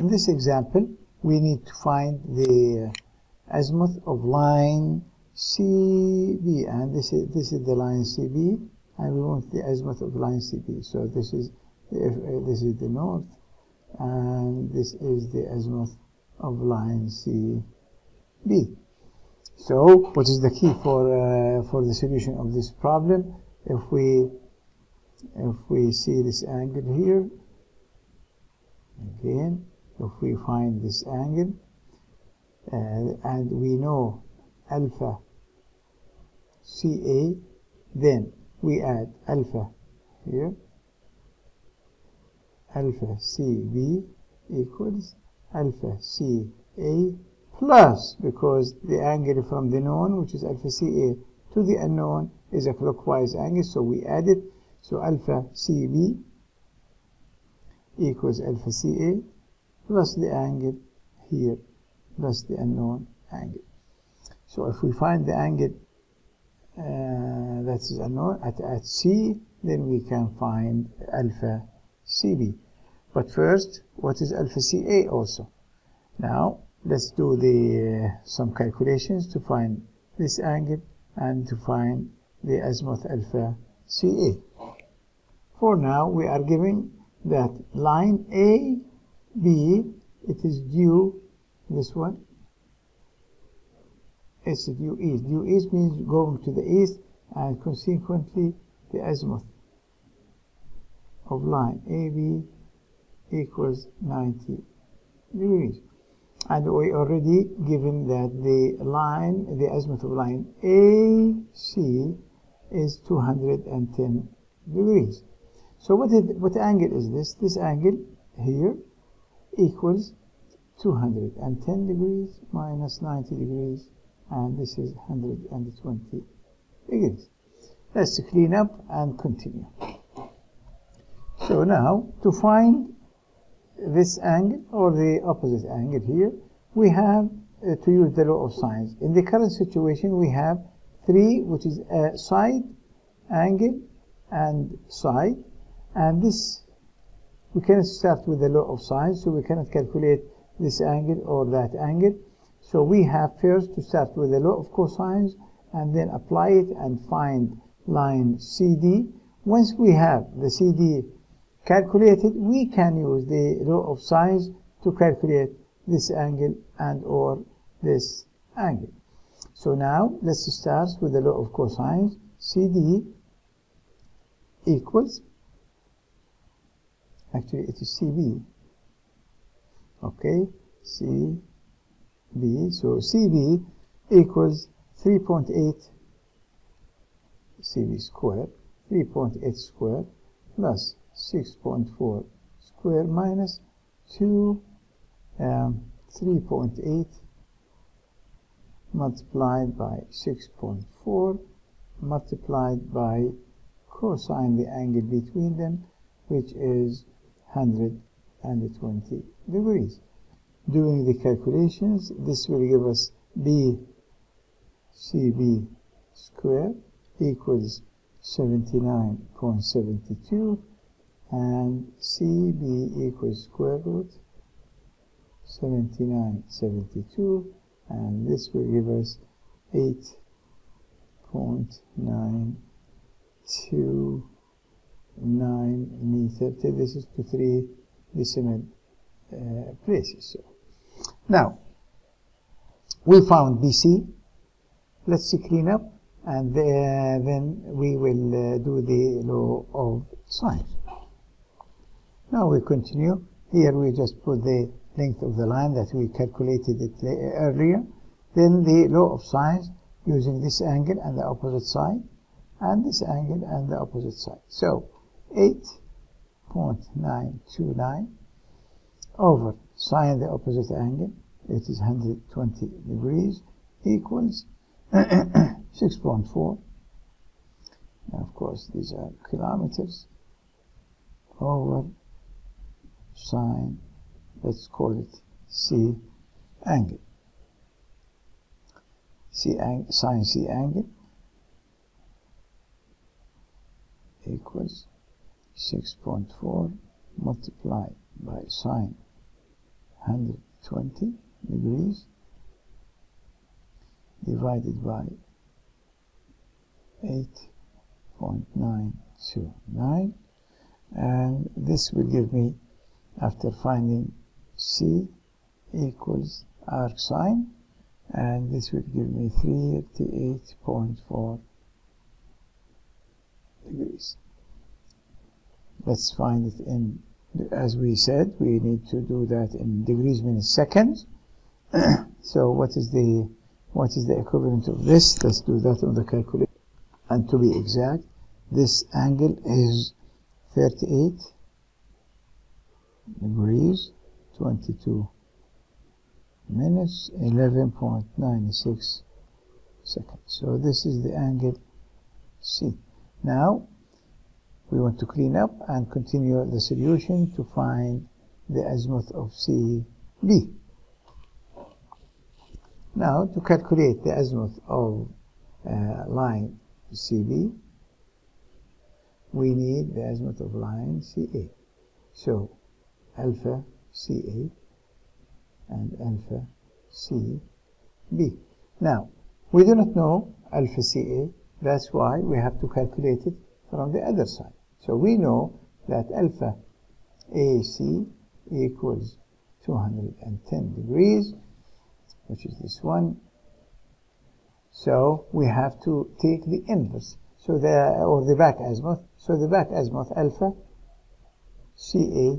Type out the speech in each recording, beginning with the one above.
In this example, we need to find the azimuth of line CB, and this is this is the line CB, and we want the azimuth of line CB. So this is if, uh, this is the north, and this is the azimuth of line CB. So, what is the key for uh, for the solution of this problem? If we if we see this angle here, again, if we find this angle, uh, and we know alpha CA, then we add alpha here, alpha CB equals alpha CA plus, because the angle from the known, which is alpha CA, to the unknown is a clockwise angle, so we add it. So alpha CB equals alpha CA plus the angle here plus the unknown angle. So if we find the angle uh, that is unknown at, at C, then we can find alpha CB. But first, what is alpha CA also? Now, let's do the uh, some calculations to find this angle and to find the azimuth alpha CA. For now, we are given that line A, B, it is due, this one, it's due east. Due east means going to the east, and consequently, the azimuth of line AB equals 90 degrees. And we already given that the line, the azimuth of line AC is 210 degrees. So what, is, what angle is this? This angle here equals 210 degrees minus 90 degrees, and this is 120 degrees. Let's clean up and continue. So now, to find this angle or the opposite angle here, we have uh, to use the law of sines. In the current situation, we have 3, which is a side angle and side, and this we cannot start with the law of sines, so we cannot calculate this angle or that angle. So we have first to start with the law of cosines and then apply it and find line CD. Once we have the CD calculated, we can use the law of sines to calculate this angle and or this angle. So now let's start with the law of cosines. CD equals, actually it is CB, okay, CB, so CB equals 3.8 CB square, 3.8 square plus 6.4 square minus 2 um, 3.8 multiplied by 6.4 multiplied by cosine the angle between them which is 120 degrees. Doing the calculations this will give us B CB square equals 79.72 and CB equals square root 79.72 and this will give us 8.929 meter. This is to three decimal uh, places. So now we found BC. Let's clean up and uh, then we will uh, do the law of sine. Now we continue. Here we just put the length of the line that we calculated it earlier. Then the law of sines using this angle and the opposite side, and this angle and the opposite side. So 8.929 over sine the opposite angle, it is 120 degrees, equals 6.4. Of course, these are kilometers over sine, let's call it C angle. C ang sine C angle equals 6.4 multiplied by sine 120 degrees divided by 8.929 and this will give me after finding C equals arc sine and this will give me 38.4 degrees let's find it in as we said we need to do that in degrees minutes seconds. So what is the what is the equivalent of this? Let's do that on the calculator. And to be exact this angle is 38 degrees 22 minutes 11.96 seconds. So this is the angle C. Now we want to clean up and continue the solution to find the azimuth of CB now to calculate the azimuth of uh, line CB we need the azimuth of line CA so alpha CA and alpha CB. Now, we do not know alpha CA, that's why we have to calculate it from the other side. So we know that alpha AC equals 210 degrees, which is this one. So we have to take the inverse, so the or the back azimuth. So the back azimuth alpha CA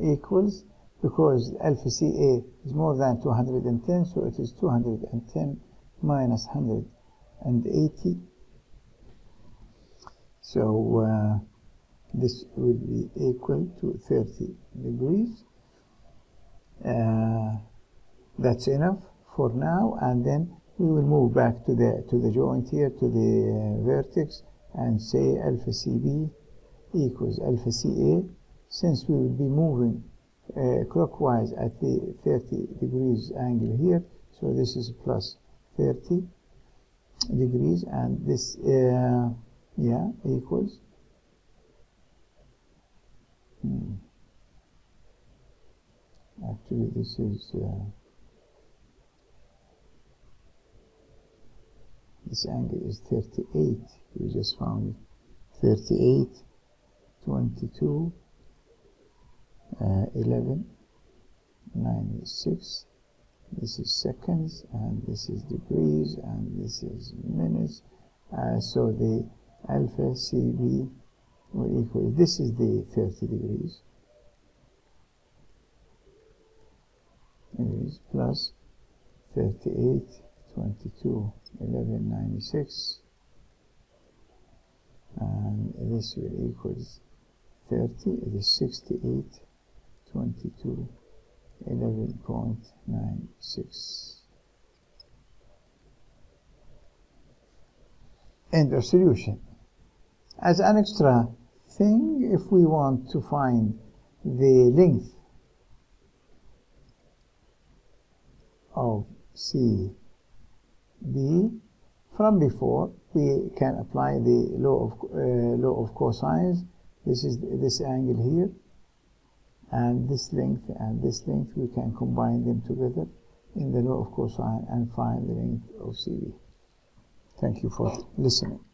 equals because alpha CA is more than 210, so it is 210 minus 180. So uh, this will be equal to 30 degrees. Uh, that's enough for now, and then we will move back to the to the joint here to the uh, vertex and say alpha CB equals alpha CA. Since we will be moving uh, clockwise at the 30 degrees angle here so this is plus 30 degrees and this uh, yeah equals hmm. actually this is uh, this angle is 38 we just found it 38 22 uh, 11 96 this is seconds and this is degrees and this is minutes. Uh, so the alpha CB will equal this is the 30 degrees. Is plus 38 22 11 96 and this will equal 30 it is 68 22 11.96 end of solution as an extra thing if we want to find the length of CB from before we can apply the law of uh, law of cosines this is this angle here and this length and this length we can combine them together in the law of cosine and find the length of CB. Thank you for listening.